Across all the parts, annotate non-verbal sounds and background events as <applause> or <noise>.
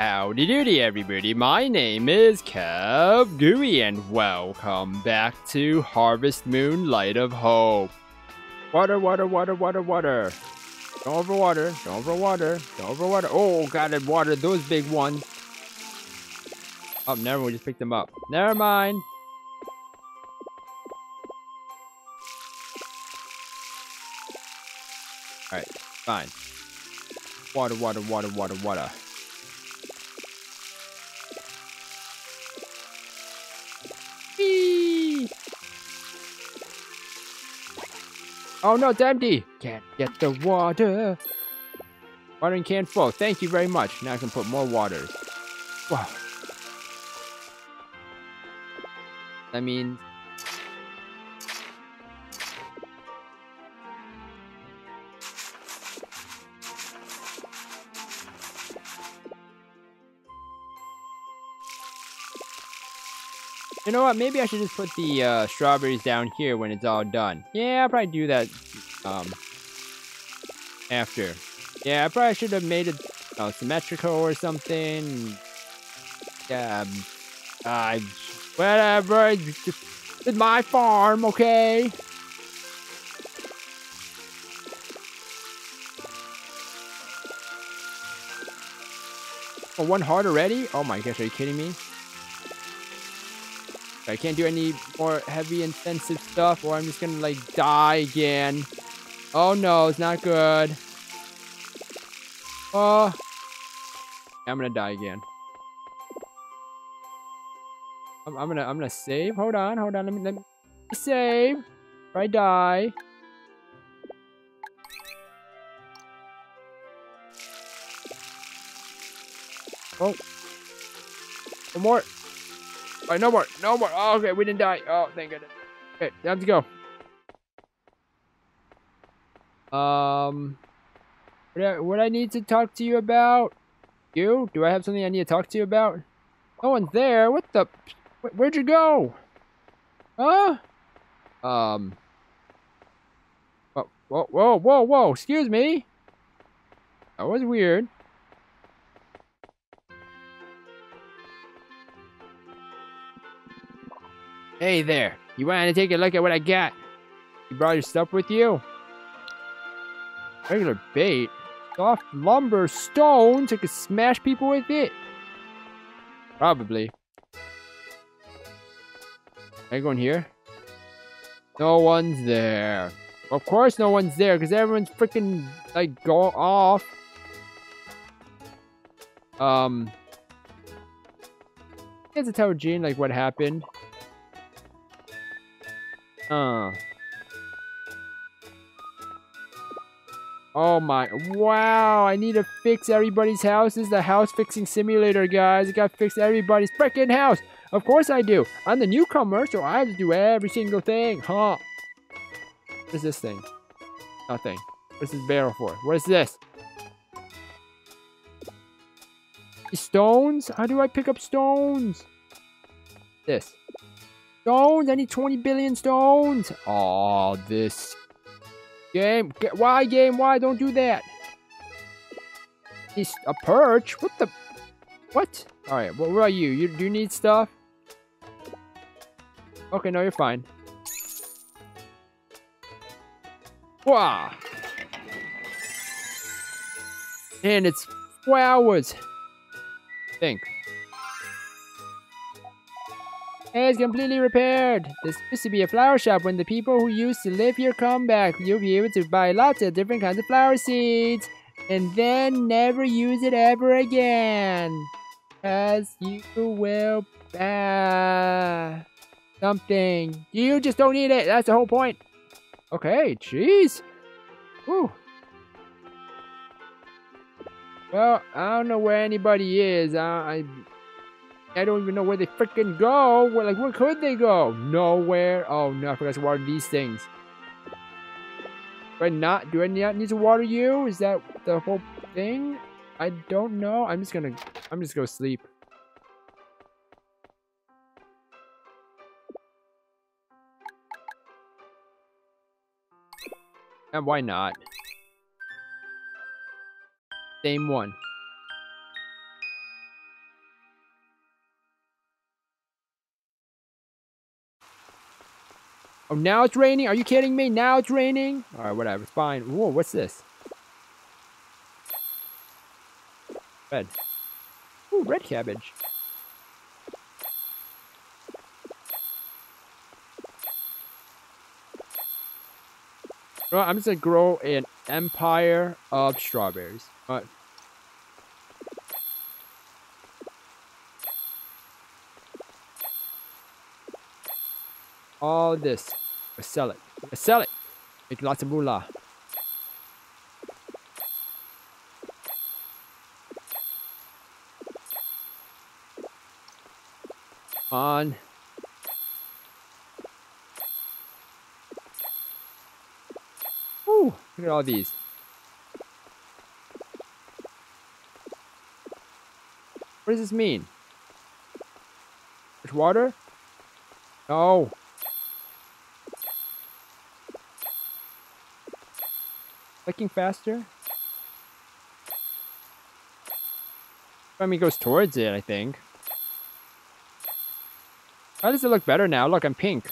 Howdy doody everybody, my name is Kev Gooey and welcome back to Harvest Moon Light of Hope. Water, water, water, water, water. Don't over water, don't over water, don't over water. Oh, gotta water those big ones. Oh, never mind, we just picked them up. Never mind. Alright, fine. Water, water, water, water, water. Oh no, empty! Can't get the water. Watering can full. Thank you very much. Now I can put more waters. Wow. That means You know what? Maybe I should just put the uh, strawberries down here when it's all done. Yeah, I'll probably do that um, after. Yeah, I probably should have made it uh, symmetrical or something. Yeah, uh, whatever. It's my farm, okay? Oh, one heart already? Oh my gosh, are you kidding me? I can't do any more heavy intensive stuff or I'm just gonna like die again. Oh no, it's not good. Oh. I'm gonna die again. I'm, I'm, gonna I'm gonna save. Hold on, hold on. Let me let me save. Or I die. Oh. One more. All right, no more. No more. Oh, okay, we didn't die. Oh, thank goodness. Okay, time to go. Um, what I, what I need to talk to you about? You? Do I have something I need to talk to you about? No one's there. What the? Where'd you go? Huh? Um. Whoa, whoa, whoa, whoa, whoa! Excuse me. That was weird. Hey there, you want to take a look at what I got? You brought your stuff with you? Regular bait? Soft lumber, stones, I could smash people with it? Probably. Can I go in here? No one's there. Of course no one's there, because everyone's freaking, like, go off. Um... To tell Jeanne, like, what happened. Uh. Oh my, wow, I need to fix everybody's house. This is the house fixing simulator, guys. I gotta fix everybody's freaking house. Of course I do. I'm the newcomer, so I have to do every single thing, huh? What is this thing? Nothing. What's this barrel for? What is this? Stones? How do I pick up stones? This. Stones! I need 20 billion stones! Oh, this game. Why, game? Why? Don't do that. It's a perch? What the? What? Alright, well, where are you? you? Do you need stuff? Okay, no, you're fine. Wow. And it's flowers. Think. It's completely repaired. This used to be a flower shop when the people who used to live here come back. You'll be able to buy lots of different kinds of flower seeds. And then never use it ever again. Because you will buy something. You just don't need it. That's the whole point. Okay, jeez. Whew. Well, I don't know where anybody is. I, I I don't even know where they freaking go. Where, like, where could they go? Nowhere. Oh, no, I forgot to water these things. Do I not, do I not need to water you? Is that the whole thing? I don't know. I'm just gonna, I'm just gonna sleep. And why not? Same one. Oh, now it's raining? Are you kidding me? Now it's raining? Alright, whatever. It's fine. Whoa, what's this? Red. Ooh, red cabbage. Well, I'm just gonna grow an empire of strawberries. Alright. All this. Let's sell it. Let's sell it. Make lots of moolah. On. Woo! Look at all these. What does this mean? There's water? No. Clicking faster? I mean, goes towards it, I think. How does it look better now? Look, I'm pink.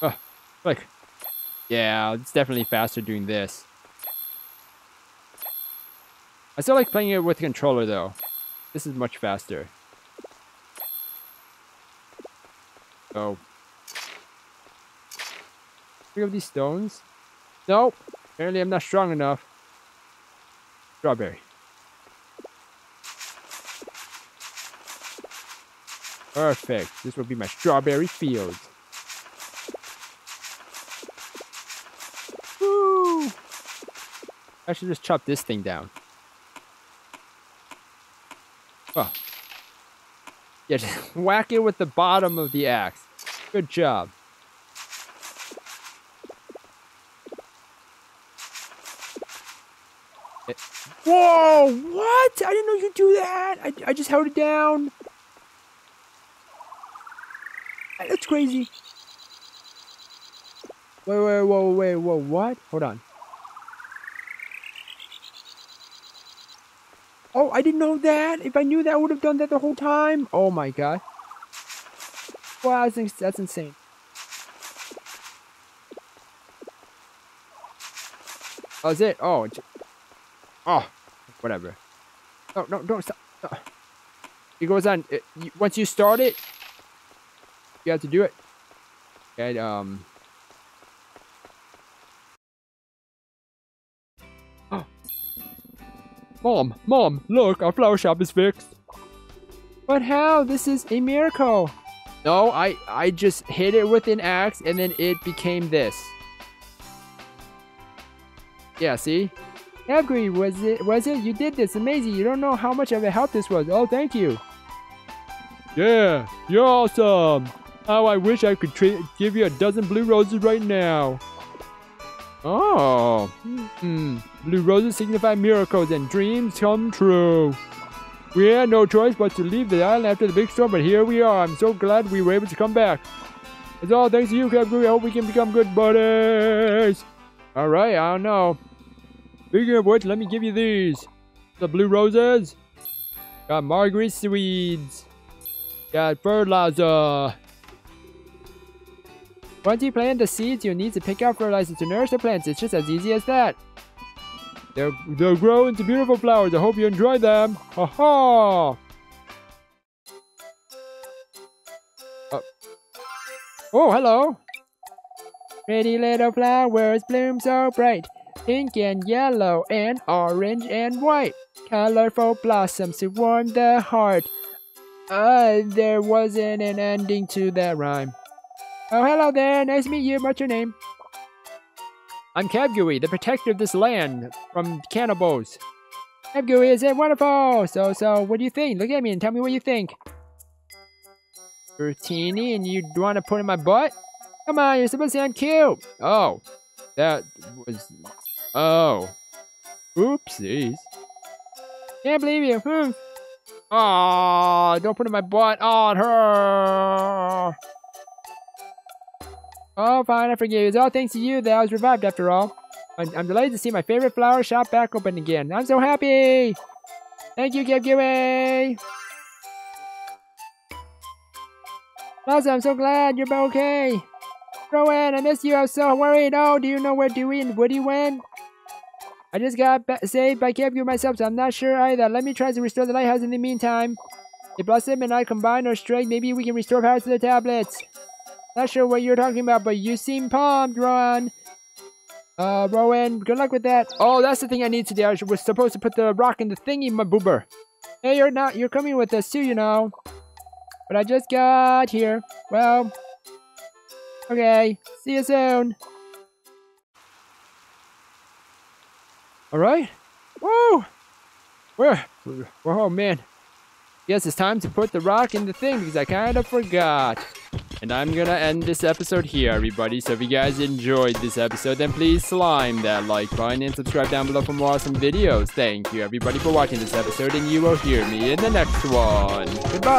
Oh, look. Yeah, it's definitely faster doing this. I still like playing it with a controller, though. This is much faster. Oh. Pick up these stones. Nope. Apparently I'm not strong enough. Strawberry. Perfect. This will be my strawberry field. Woo! I should just chop this thing down. Oh. Yeah, just <laughs> whack it with the bottom of the axe. Good job. It, whoa! What? I didn't know you could do that. I, I just held it down. That's crazy. Wait, wait, whoa, wait, whoa, what? Hold on. Oh, I didn't know that. If I knew that, I would have done that the whole time. Oh my god. Wow, that's, that's insane. Oh, is it? Oh, oh, whatever. No, no, don't stop. It goes on. It, once you start it, you have to do it. And, um... <gasps> Mom, Mom, look, our flower shop is fixed. But how? This is a miracle. No, I, I just hit it with an axe and then it became this. Yeah, see? Agree, was it, was it? You did this, amazing. You don't know how much of a help this was. Oh, thank you. Yeah, you're awesome. Oh, I wish I could give you a dozen blue roses right now. Oh, hmm. Blue roses signify miracles and dreams come true. We had no choice but to leave the island after the big storm, but here we are. I'm so glad we were able to come back. It's all thanks to you, Captain. I hope we can become good buddies. All right, I don't know. Speaking of which, let me give you these. The blue roses. Got marguerite seeds. Got fertilizer. Once you plant the seeds, you need to pick out fertilizer to nourish the plants. It's just as easy as that. They'll, they'll grow into beautiful flowers. I hope you enjoy them. Ha ha! Oh. oh, hello. Pretty little flowers bloom so bright. Pink and yellow and orange and white. Colorful blossoms to warm the heart. Uh, there wasn't an ending to that rhyme. Oh, hello there. Nice to meet you. What's your name? I'm Kabgui, the protector of this land from cannibals. Kabgui, is it wonderful? So, so, what do you think? Look at me and tell me what you think. You're teeny and you want to put in my butt? Come on, you're supposed to sound cute. Oh, that was... Oh. Oopsies. Can't believe you. Hmm. Oh, don't put it in my butt. Oh, it hurt. Oh, fine, I forgive you. It's all thanks to you that I was revived after all. I'm, I'm delighted to see my favorite flower shop back open again. I'm so happy! Thank you, Give Blossom, I'm so glad you're okay. Rowan, I miss you. I'm so worried. Oh, do you know where Dewey and Woody went? I just got saved by Campy myself, so I'm not sure either. Let me try to restore the lighthouse in the meantime. If Blossom and I combine our strength, maybe we can restore power to the tablets. Not sure what you're talking about, but you seem pumped, Rowan. Uh, Rowan, good luck with that. Oh, that's the thing I need to do. I was supposed to put the rock in the thingy, my boober. Hey, you're not, you're coming with us too, you know. But I just got here. Well, okay. See you soon. Alright. Woo! Where? Oh, man. Yes, it's time to put the rock in the thing because I kind of forgot. And I'm gonna end this episode here, everybody. So if you guys enjoyed this episode, then please slime that like button and subscribe down below for more awesome videos. Thank you, everybody, for watching this episode, and you will hear me in the next one. Goodbye!